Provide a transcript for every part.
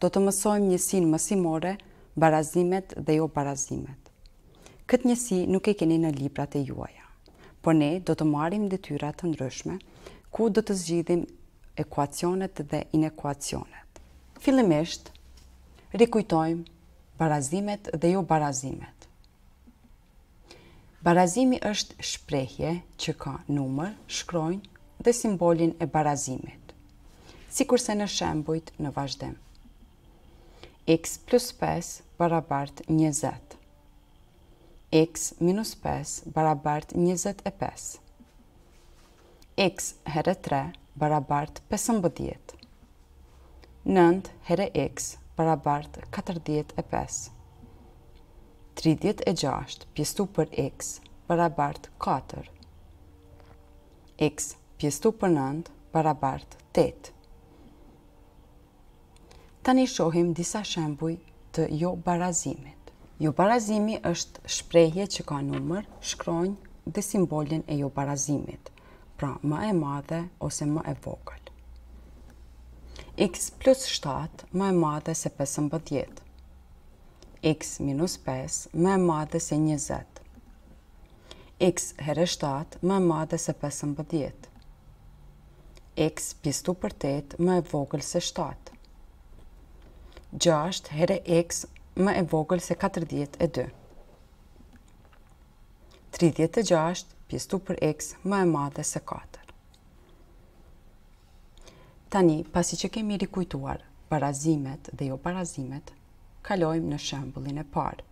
Do të mësojmë njësinë mësimore, barazimet dhe jobarazimet. Këtë njësi nuk e keni në librat e juaja. Por ne do të marrim detyra të ndryshme, ku do të zgjidhim ekuacionet dhe inekuacionet. Fillimisht, rikujtojmë barazimet dhe jobarazimet. Barazimi është shprehje që ka numër, shkronjë dhe simbolin e barazimit, sikurse në shembujt në vazhdim, X plus pesë barabart njëzet, X minus pesë barabart njëzet e pesë. X herë tre barabartë pesëmbëdhjetë. Nëntë herë X barabartë katërdhjetë e pesë. Tridhjetë e gjashtë pjestu për X barabartë katër. X pjestu për nëntë barabartë tetë. Tani shohim disa shembuj të jobarazimit. Jobarazimi është shprehje që ka numër, shkronjë dhe simbolin e jobarazimit, pra më e madhe ose më e vogël. X plus shtatë më e madhe se pesëmbëdhjetë. X minus pesë më e madhe se njëzet. X herë shtatë më e madhe se pesëmbëdhjetë. X pjestu për tetë më e vogël se shtatë. Gjashtë herë X më e vogël se katërdhjetë e dy. Tridhjetë e gjashtë pjestu për X më e madhe se katër. Tani, pasi që kemi rikujtuar barazimet dhe jobarazimet, kalojmë në shembullin e parë.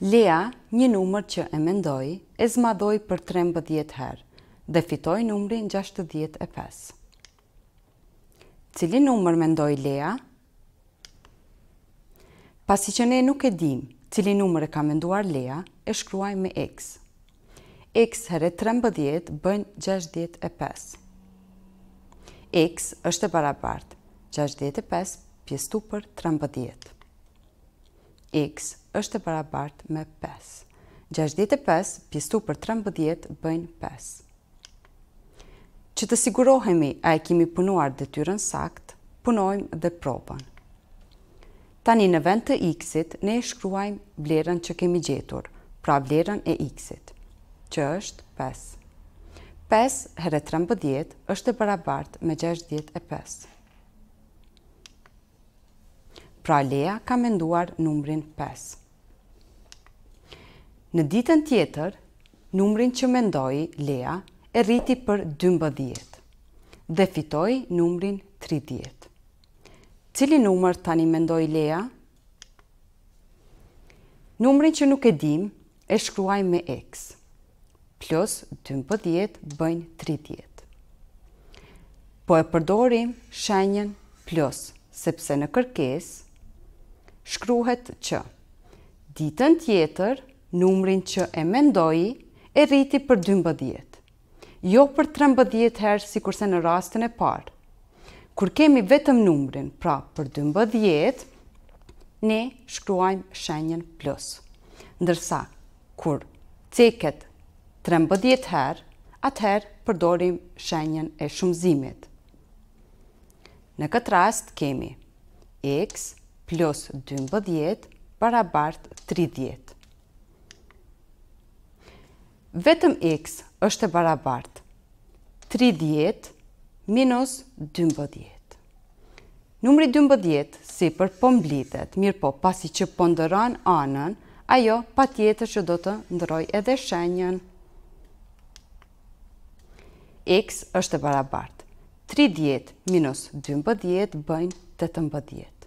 Lea një numër që e mendoi, e zmadhoi për trembëdhjetë herë, dhe fitoi numrin gjashtëdhjetë e pesë. Cili numër mendoi Lea? Pasi që ne nuk e dimë cili numër e ka menduar Lea, e shkruaj me x. x herë 13 bën 65. x është e barabartë 65 pjesëtu për 13. X është e barabartë me pesë. Gjashtëdhjetë e pesë pjesëtu për trembëdhjetë bëjnë pesë. Që të sigurohemi a e kemi punuar detyrën saktë, punojmë dhe provën. Tani në vend të x-it ne e shkruajmë vlerën që kemi gjetur, pra vlerën e x-it, që është 5. 5 herë 13 është e barabartë me 65. Pra Lea ka menduar numrin pesë. Në ditën tjetër, numrin që mendoi Lea e rriti për dymbëdhjetë dhe fitoi numrin tridhjetë. Cili numër tani mendoi Lea? Numrin që nuk e dimë E shkruaj me x. Plus 12 bëjnë 30. Po e përdorim shenjën plus, sepse në kërkesë shkruhet që ditën tjetër numrin që e mendoi e rriti për 12. jo për trembëdhjetë herë sikurse në rastin e parë. Kur kemi vetëm numrin, pra për dymbëdhjetë, ne shkruajmë shenjën plus. Ndërsa, kur ceket trembëdhjetë herë, atëherë përdorim shenjën e shumëzimit. Në këtë rast kemi x plus 12 barabartë 30. Vetëm X është e barabartë tridhjetë minus dymbëdhjetë. Numri dymbëdhjetë sipër po mblidhet, mirëpo pasi që po ndërron anën, ajo patjetër që do të ndërrojë edhe shenjën. X është e barabartë tridhjetë minus dymbëdhjetë bëjnë tetëmbëdhjetë.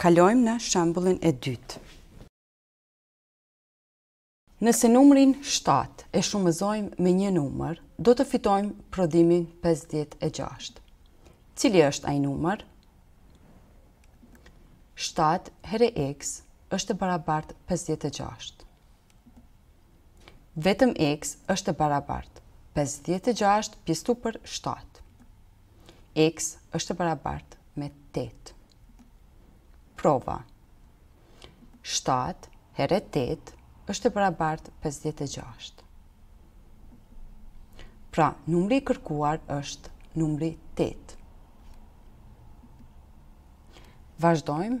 Kalojmë në shembullin e dytë. Nëse numrin shtatë e shumëzojmë me një numër, do të fitojmë prodhimin pesëdhjetë e gjashtë. Cili është ai numër? Shtatë herë x është e barabartë pesëdhjetë e gjashtë. Vetëm X është e barabartë pesëdhjetë e gjashtë pjesëtu për shtatë. X është e barabartë me tetë. Prova. Shtatë herë tetë është e barabartë pesëdhjetë e gjashtë. Pra, numri i kërkuar është numri tetë. Vazhdojmë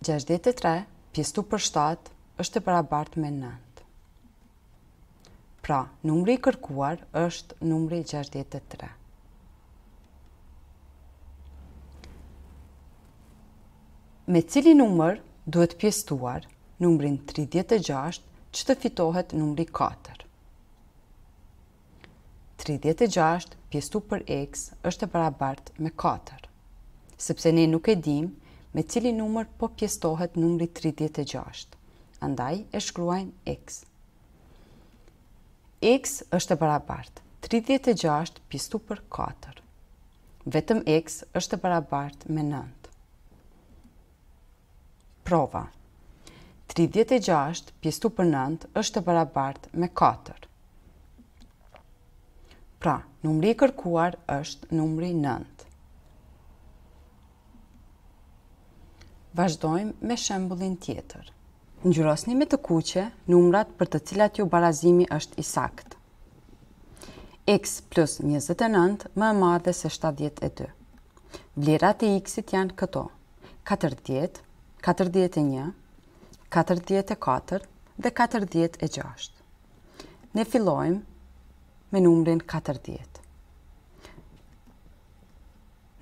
Gjashtëdhjetë e tre pjesëtu për shtatë është e barabartë me nëntë. Pra, numri i kërkuar është numri gjashtëdhjetë e tre. Me cili numër duhet pjesëtuar numrin tridhjetë e gjashtë që të fitohet numri katër? Tridhjetë e gjashtë pjesëtu për x është e barabartë me katër. Sepse ne nuk e dimë me cilin numër po pjesëtohet numri tridhjetë e gjashtë, andaj e shkruajmë x. x është e barabartë tridhjetë e gjashtë pjesëtu për katër. D.m.th. x është e barabartë me nëntë. Prova, Tridhjetë e gjashtë pjesëtu për nëntë është e barabartë me katër. Pra, numri i kërkuar është numri nëntë. Vazhdojmë me shembullin tjetër. Ngjyrosni me të kuqe numrat për të cilat jobarazimi është i saktë. X plus 29 më e madhe se 72. Vlerat e X-it janë këto, katërdhjetë, katërdhjetë e një, katërdhjetë e katër dhe katërdhjetë e gjashtë. Ne fillojmë me numrin katërdhjetë.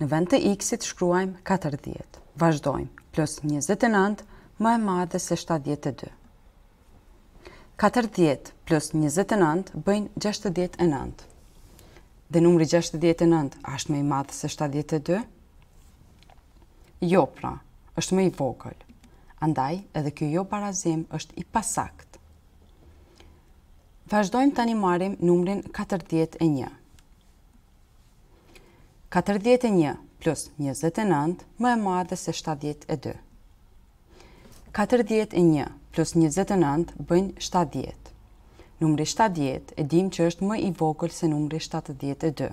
Në vend të x-it shkruajmë 40. Vazhdojmë, plus 29 më e madhe se 72. Katërdhjetë plus njëzet e nëntë bëjnë gjashtëdhjetë e nëntë. Dhe numri gjashtëdhjetë e nëntë a është më i madh se shtatëdhjetë e dy? Jo pra, është më i vogël. Andaj, edhe ky jobarazim është i pasaktë. Vazhdojmë tani marrim numrin 41. 41 plus 29 më e madhe se 72. Katërdhjetë e një plus njëzet e nëntë bëjnë shtatëdhjetë. Numri shtatëdhjetë e dimë që është më i vogël se numri shtatëdhjetë e dy.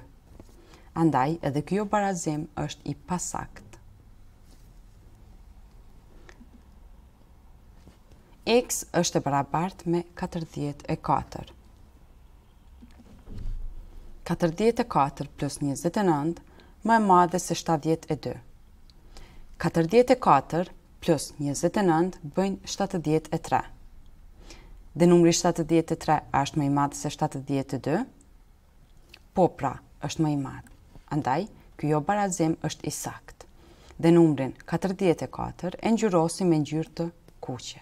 Andaj edhe ky jobarazim është i pasaktë. X është e barabartë me 44. Katërdhjetë e katër plus njëzet e nëntë më e madhe se shtatëdhjetë e dy. Katërdhjetë e katër plus njëzet e nëntë bëjnë shtatëdhjetë e tre. Dhe numri shtatëdhjetë e tre a është më i madh se shtatëdhjetë e dy? Po pra, është më i madh. Andaj, ky jobarazim është i saktë. Dhe numrin katërdhjetë e katër e ngjyrosim me ngjyrë të kuqe.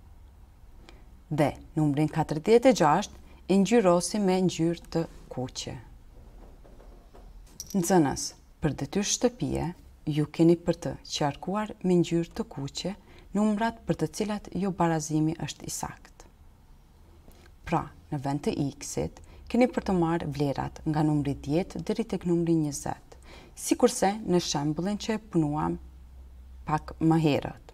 Dhe numrin 46 e ngjyrosim me ngjyrë të kuqe. Nxënës, për detyrë shtëpie, ju keni për të qarkuar me ngjyrë të kuqe numrat për të cilat jobarazimi është i saktë. Pra, në vend të x-it, keni për të marrë vlerat nga numri 10 deri tek numri 20, sikurse në shembullin që e punuam pak më herët.